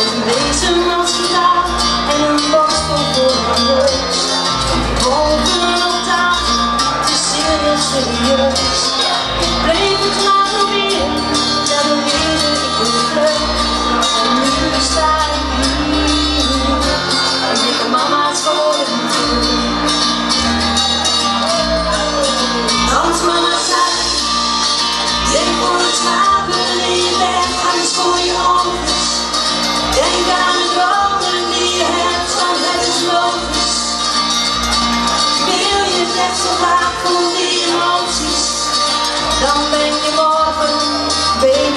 And deze man staat en een